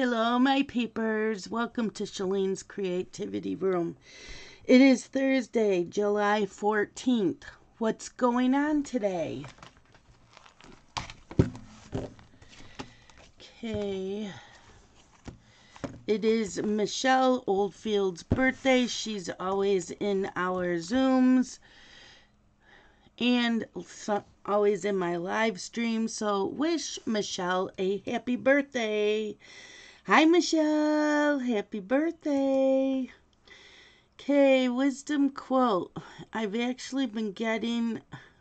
Hello, my peepers. Welcome to Shelleen's Creativity Room. It is Thursday, July 14th. What's going on today? Okay. It is Michelle Oldfield's birthday. She's always in our Zooms and always in my live stream. So, wish Michelle a happy birthday. Hi, Michelle. Happy birthday. Okay, wisdom quote. I've actually been getting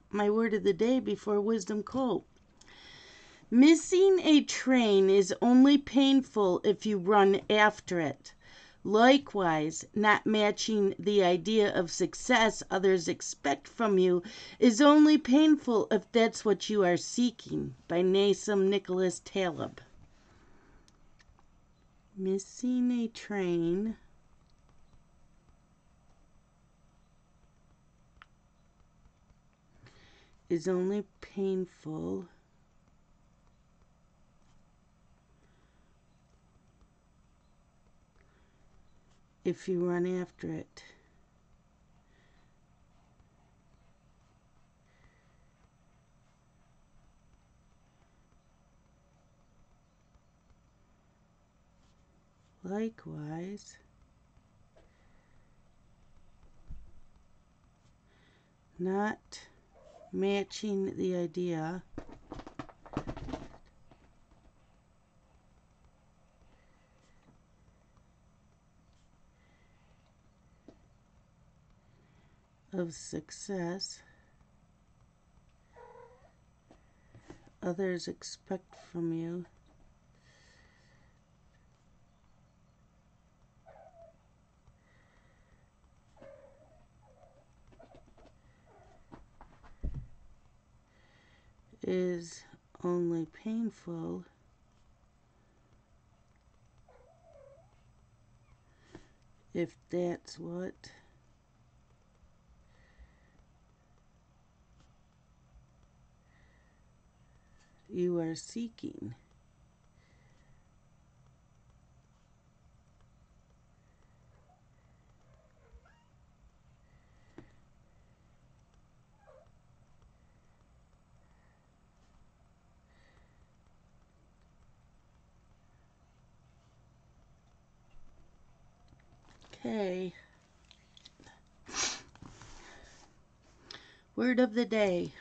my word of the day before wisdom quote. Missing a train is only painful if you run after it. Likewise, not matching the idea of success others expect from you is only painful if that's what you are seeking. By Nassim Nicholas Taleb. Missing a train. is only painful if you run after it. Likewise, not matching the idea of success others expect from you. Is only painful if that's what you are seeking. Okay. Word of the day.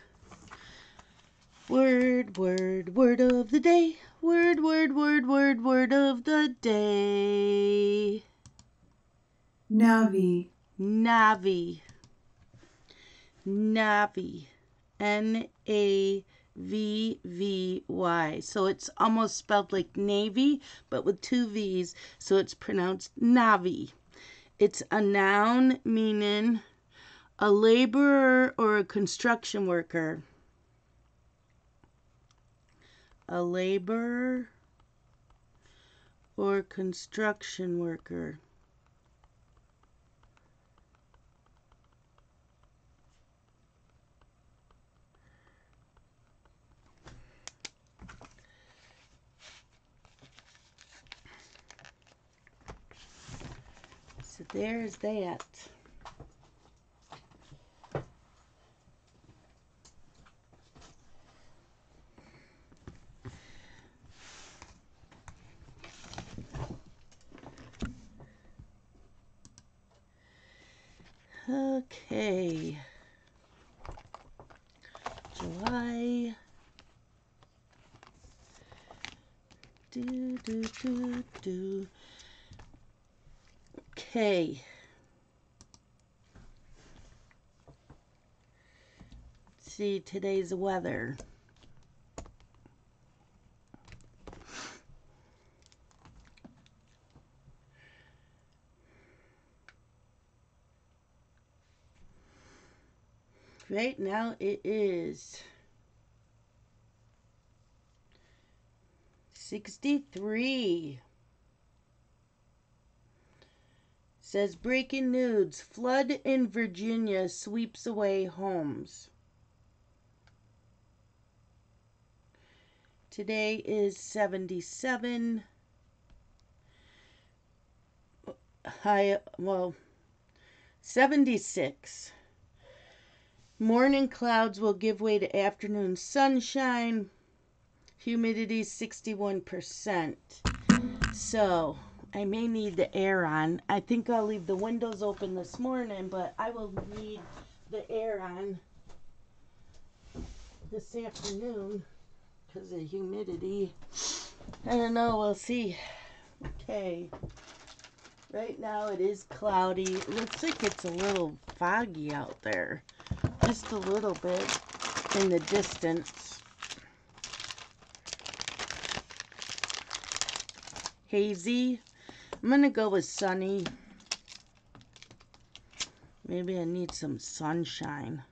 Word, word, word of the day. Word, word, word, word, word of the day. Navvy. Navvy. Navvy. N A V V Y. So it's almost spelled like Navy, but with two V's. So it's pronounced Navvy. It's a noun meaning a laborer or a construction worker. A laborer or construction worker. So there's that. Okay. July. Do, do, do, do. Okay. Let's see today's weather. Right now it is 63. Says breaking news flood in Virginia sweeps away homes. Today is 77. high, well, 76. Morning clouds will give way to afternoon sunshine. Humidity 61%. So, I may need the air on. I think I'll leave the windows open this morning, but I will need the air on this afternoon because of humidity. I don't know, we'll see. Okay. Right now it is cloudy. It looks like it's a little foggy out there. Just a little bit in the distance. Hazy. I'm going to go with sunny. Maybe I need some sunshine.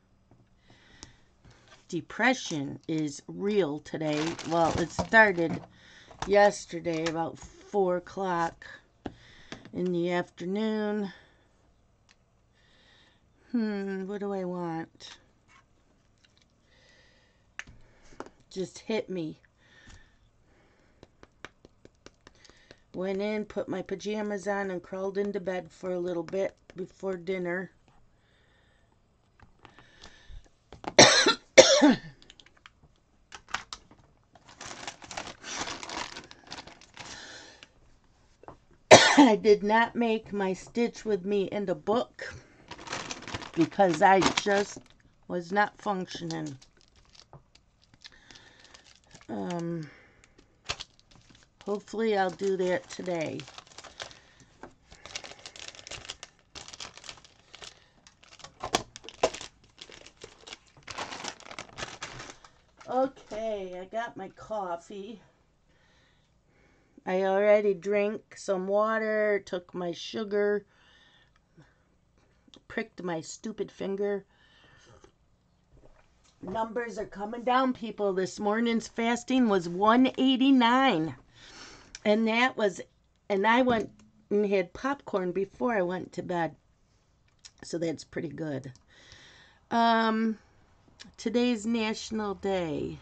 Depression is real today. Well, it started yesterday about 4 o'clock in the afternoon. Hmm, what do I want? Just hit me. Went in, put my pajamas on, and crawled into bed for a little bit before dinner. I did not make my stitch with me in the book because I just was not functioning. Um, hopefully I'll do that today. Okay, I got my coffee. I already drank some water, took my sugar, pricked my stupid finger. Numbers are coming down, people. This morning's fasting was 189. And that was, and I went and had popcorn before I went to bed. So that's pretty good. Um, today's National Day.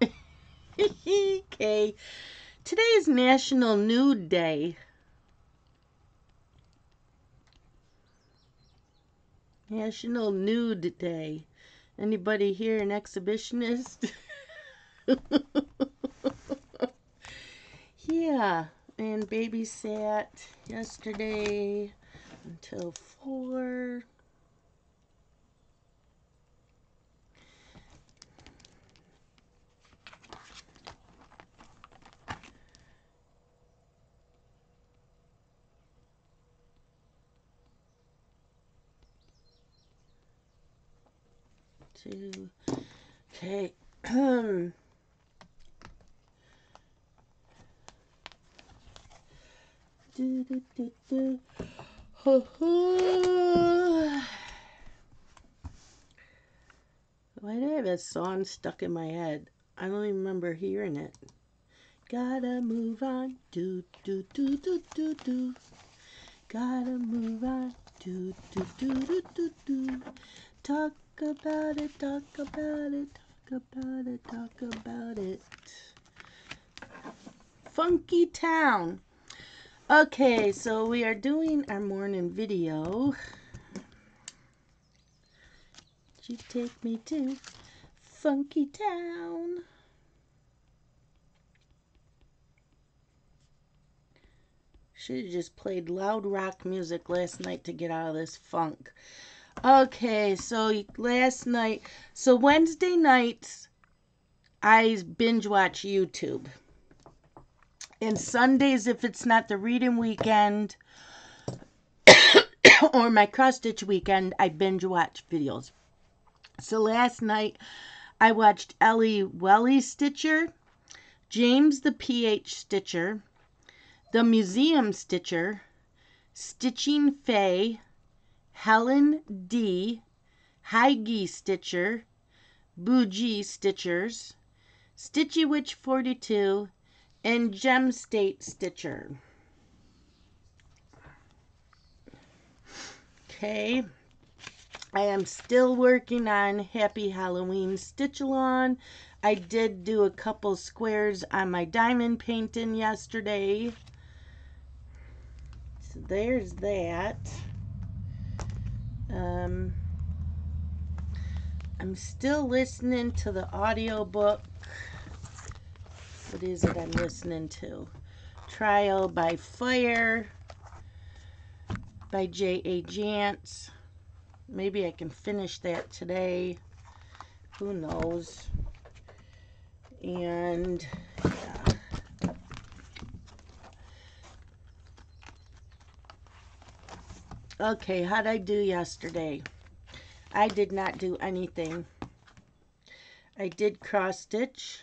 okay. Today is National Nude Day. National Nude Day. Anybody here an exhibitionist? yeah, and babysat yesterday until 4. two. Okay. do, do, do, do. Why do I have a song stuck in my head? I don't even remember hearing it. Gotta move on. Do, do, do, do, do, do. Gotta move on. Do, do, do, do, do, do. Talk about it, talk about it, talk about it, talk about it. Funky Town. Okay, so we are doing our morning video. You take me to Funky Town. Should have just played loud rock music last night to get out of this funk. Okay, so last night, so Wednesday nights, I binge watch YouTube. And Sundays, if it's not the reading weekend or my cross stitch weekend, I binge watch videos. So last night, I watched Ellie Welly Stitcher, James the PH Stitcher, the Museum Stitcher, Stitching Fay, Helen D. Heige Stitcher, Bougie Stitchers, Stitchy Witch 42, and Gem State Stitcher. Okay. I am still working on Happy Halloween Stitch Along. I did do a couple squares on my diamond painting yesterday. So there's that. Um, I'm still listening to the audiobook. What is it I'm listening to? Trial by Fire by J.A. Jance. Maybe I can finish that today. Who knows? And yeah. Okay, how'd I do yesterday? I did not do anything. I did cross stitch.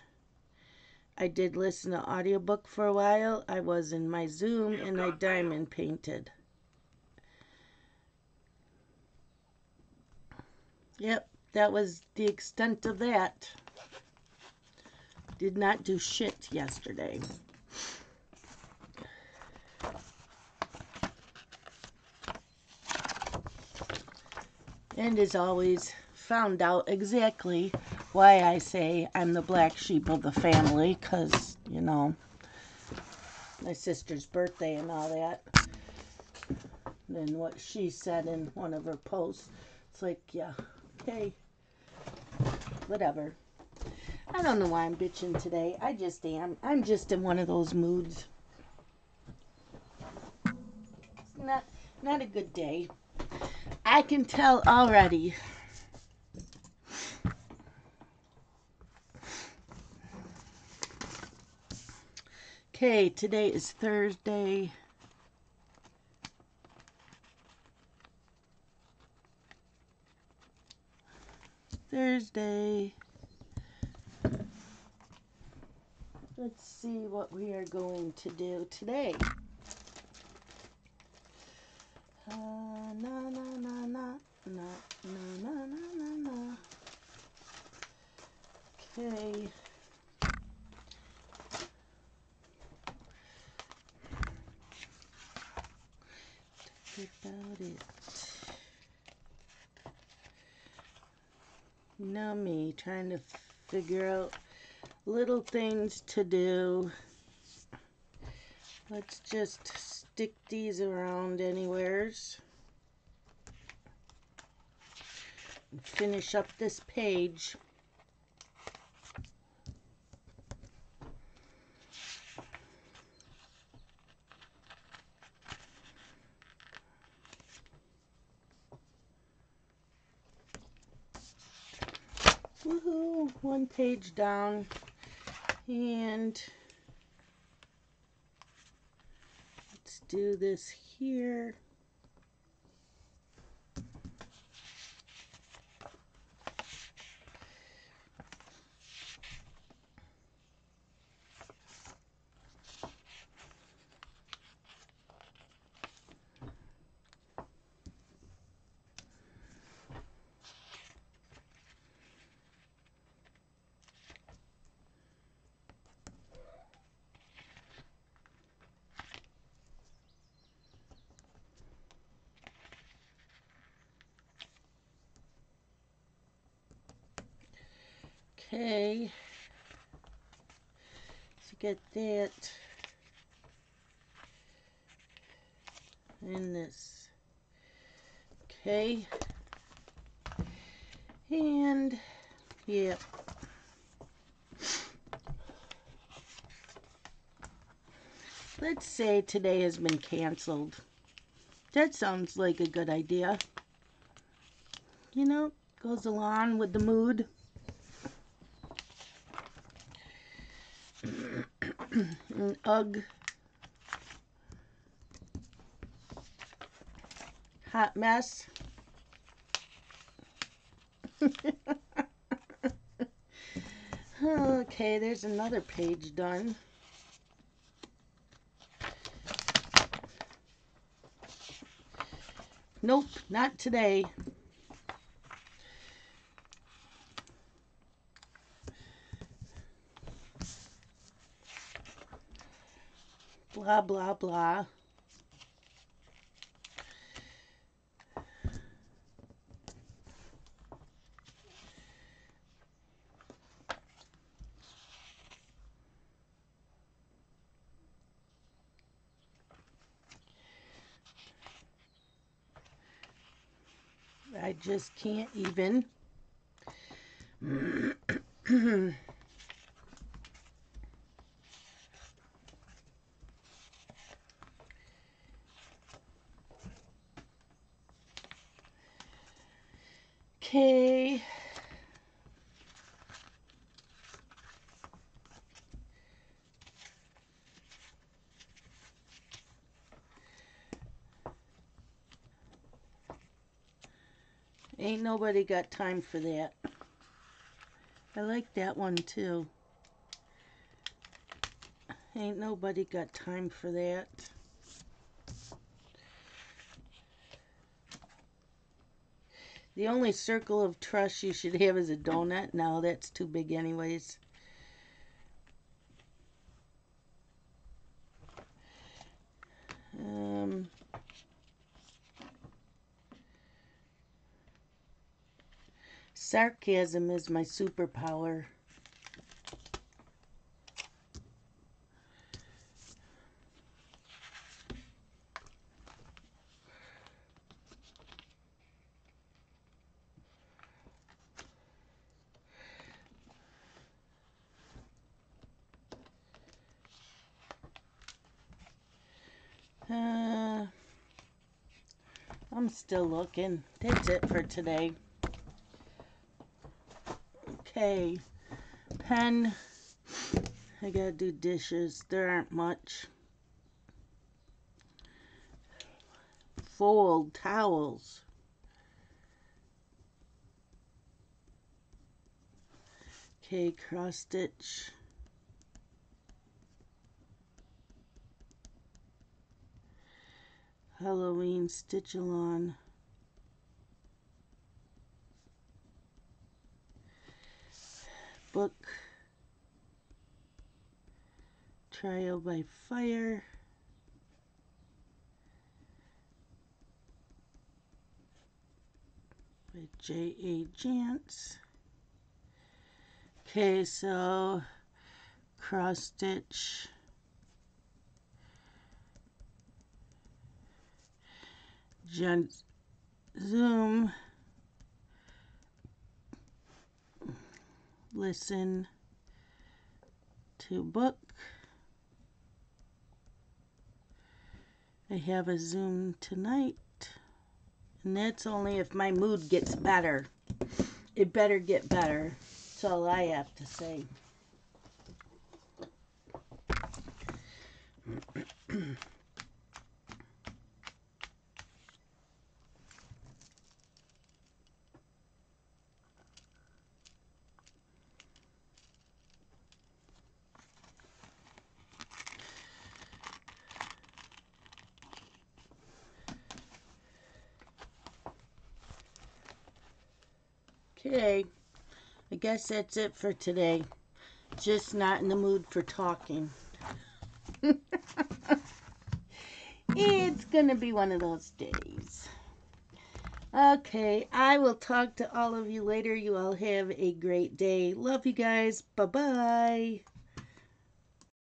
I did listen to audiobook for a while. I was in my Zoom and I diamond painted. Yep, that was the extent of that. Did not do shit yesterday. And as always, found out exactly why I say I'm the black sheep of the family, because, you know, my sister's birthday and all that. And what she said in one of her posts. It's like, yeah, okay, whatever. I don't know why I'm bitching today. I just am. I'm just in one of those moods. It's not not a good day. I can tell already. Okay, today is Thursday. Thursday. Let's see what we are going to do today. Uh, na na na na na na na na na. Okay. About it. Now me trying to figure out little things to do. Let's just stick these around anywheres. Finish up this page. Woohoo! One page down. And let's do this here. Okay. So get that in this. Okay. And yep. Let's say today has been canceled. That sounds like a good idea. You know, goes along with the mood. Mm, ugh. Hot mess. okay, there's another page done. Nope, not today. blah, blah, blah. I just can't even. Okay. Ain't nobody got time for that. I like that one too. Ain't nobody got time for that. The only circle of trust you should have is a donut. No, that's too big anyways. Um, sarcasm is my superpower. I'm still looking. That's it for today. Okay. Pen. I gotta do dishes. There aren't much. Fold towels. Okay, cross stitch. Halloween stitch along. Book. Trial by Fire. By J.A. Jance. Okay, so cross stitch. Jen Zoom. Listen to book. I have a Zoom tonight. And that's only if my mood gets better. It better get better. That's all I have to say. Okay, I guess that's it for today. Just not in the mood for talking. it's gonna be one of those days. Okay, I will talk to all of you later. You all have a great day. Love you guys. Bye bye.